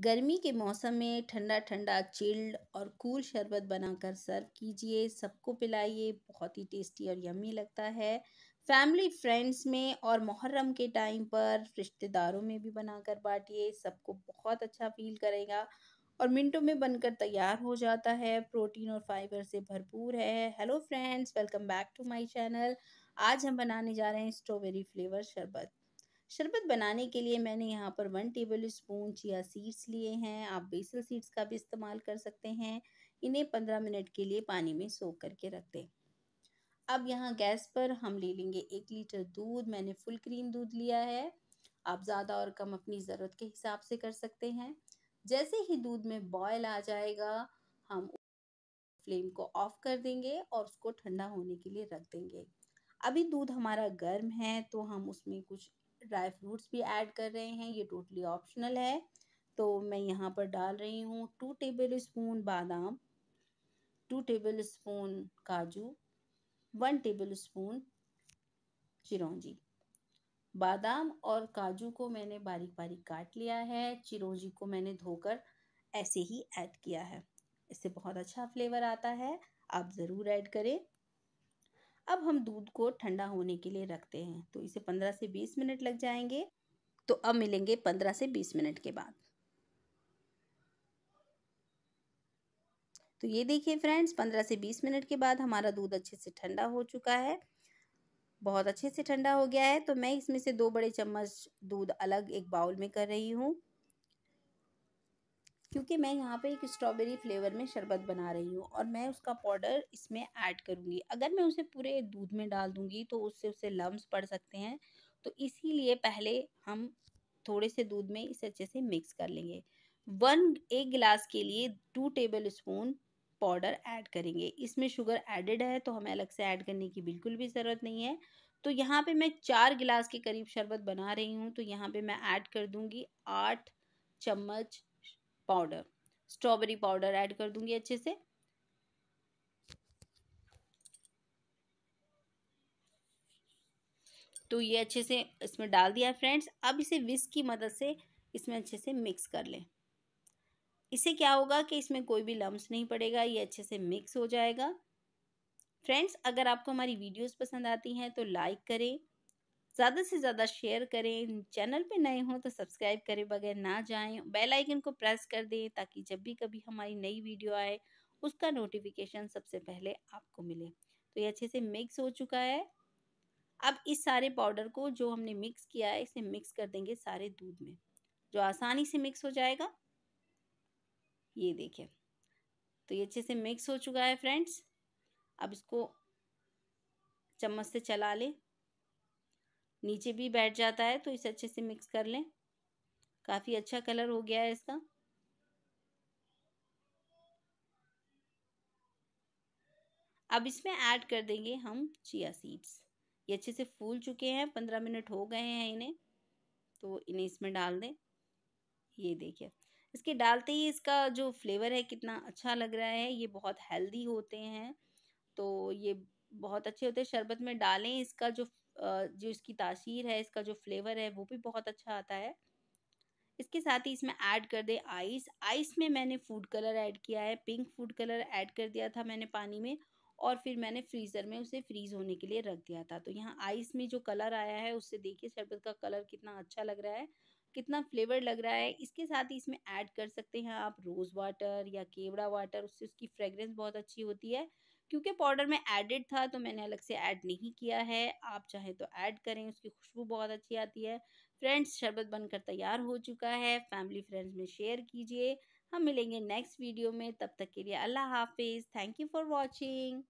गर्मी के मौसम में ठंडा ठंडा चिल्ड और कूल शरबत बनाकर सर्व कीजिए। सबको पिलाइए, बहुत ही टेस्टी और यम्मी लगता है। फैमिली, फ्रेंड्स में और मुहर्रम के टाइम पर रिश्तेदारों में भी बनाकर बांटिए। सबको बहुत अच्छा फील करेगा और मिनटों में बनकर तैयार हो जाता है। प्रोटीन और फाइबर से भरपूर है। Hello friends, welcome back to my channel. आज हम बनाने जा रहे हैं स्ट्रॉबेरी फ्लेवर शरबत। शरबत बनाने के लिए मैंने यहाँ पर one tablespoon chia seeds लिए हैं। आप बेसल सीड्स का भी इस्तेमाल कर सकते हैं। इन्हें पंद्रह मिनट के लिए पानी में सोख करके रख दें। अब यहाँ गैस पर हम ले लेंगे एक लीटर दूध। मैंने फुल क्रीम दूध लिया है। आप ज़्यादा और कम अपनी ज़रूरत के हिसाब से कर सकते हैं। जैसे ही दूध में बॉयल आ जाएगा, हम फ्लेम को ऑफ़ कर देंगे और उसको ठंडा होने के लिए रख देंगे। अभी दूध हमारा गर्म है तो हम उसमें कुछ ड्राई फ्रूट्स भी ऐड कर रहे हैं, ये टोटली ऑप्शनल है। तो मैं यहाँ पर डाल रही हूँ टू टेबल स्पून बादाम, टू टेबल स्पून काजू, वन टेबल स्पून चिरौंजी। बादाम और काजू को मैंने बारीक बारीक काट लिया है, चिरौंजी को मैंने धोकर ऐसे ही ऐड किया है। इससे बहुत अच्छा फ्लेवर आता है, आप ज़रूर ऐड करें। अब हम दूध को ठंडा होने के लिए रखते हैं। तो इसे पंद्रह से बीस मिनट लग जाएँगे। तो अब मिलेंगे पंद्रह से बीस मिनट के बाद। तो ये देखिए फ्रेंड्स पंद्रह से बीस मिनट के बाद हमारा दूध अच्छे से ठंडा हो चुका है। बहुत अच्छे से ठंडा हो गया है। तो मैं इसमें से दो बड़े चम्मच दूध अलग एक बाउल में कर रही हूँ। क्योंकि मैं यहाँ पे एक स्ट्रॉबेरी फ्लेवर में शरबत बना रही हूँ और मैं उसका पाउडर इसमें ऐड करूँगी। अगर मैं उसे पूरे दूध में डाल दूँगी तो उससे उसे लम्ब पड़ सकते हैं। तो इसीलिए पहले हम थोड़े से दूध में इसे अच्छे से मिक्स कर लेंगे। वन, एक गिलास के लिए two tablespoon powder add करेंगे। इसमें शुगर एडेड है तो हमें अलग से ऐड करने की बिल्कुल भी ज़रूरत नहीं है। तो यहाँ पे मैं चार गिलास के करीब शरबत बना रही हूँ तो यहाँ पे मैं ऐड कर दूँगी आठ चम्मच पाउडर स्ट्रॉबेरी पाउडर ऐड कर दूँगी अच्छे से। तो ये अच्छे से इसमें डाल दिया फ्रेंड्स अब इसे विस्क की मदद से इसमें अच्छे से मिक्स कर लें। इससे क्या होगा कि इसमें कोई भी लम्स नहीं पड़ेगा, ये अच्छे से मिक्स हो जाएगा। फ्रेंड्स अगर आपको हमारी वीडियोस पसंद आती हैं तो लाइक करें। ज़्यादा से ज़्यादा शेयर करें, चैनल पे नए हों तो सब्सक्राइब करें, बगैर ना जाएँ, बेल आइकन को प्रेस कर दें, ताकि जब भी कभी हमारी नई वीडियो आए, उसका नोटिफिकेशन सबसे पहले आपको मिले। तो ये अच्छे से मिक्स हो चुका है। अब इस सारे पाउडर को जो हमने मिक्स किया है, इसे मिक्स कर देंगे सारे दूध में, जो आसानी से मिक्स हो जाएगा। ये देखिए तो ये अच्छे से मिक्स हो चुका है फ्रेंड्स। अब इसको चम्मच से चला लें। नीचे भी बैठ जाता है तो इसे अच्छे से मिक्स कर लें। काफ़ी अच्छा कलर हो गया है इसका। अब इसमें ऐड कर देंगे हम चिया सीड्स ये अच्छे से फूल चुके हैं, पंद्रह मिनट हो गए हैं इन्हें। तो इन्हें इसमें डाल दें। ये देखिए, इसके डालते ही इसका जो फ्लेवर है कितना अच्छा लग रहा है, ये बहुत हेल्दी होते हैं। तो ये बहुत अच्छे होते हैं। शरबत में डालें इसका जो जो इसकी तासीर है, इसका जो फ्लेवर है, वो भी बहुत अच्छा आता है। इसके साथ ही इसमें ऐड कर दे आइस। आइस में मैंने फ़ूड कलर ऐड किया है, पिंक फ़ूड कलर ऐड कर दिया था मैंने पानी में और फिर मैंने फ्रीज़र में उसे फ्रीज़ होने के लिए रख दिया था। तो यहाँ आइस में जो कलर आया है, उससे देखिए शरबत का कलर कितना अच्छा लग रहा है, कितना फ्लेवर लग रहा है। इसके साथ ही इसमें ऐड कर सकते हैं आप रोज़ वाटर या केवड़ा वाटर, उससे उसकी फ्रेगरेंस बहुत अच्छी होती है। क्योंकि पाउडर में एडिड था तो मैंने अलग से ऐड नहीं किया है। आप चाहें तो ऐड करें, उसकी खुशबू बहुत अच्छी आती है। फ्रेंड्स, शरबत बनकर तैयार हो चुका है। फैमिली फ्रेंड्स में शेयर कीजिए। हम मिलेंगे नेक्स्ट वीडियो में। तब तक के लिए अल्लाह हाफिज़। Thank you for watching.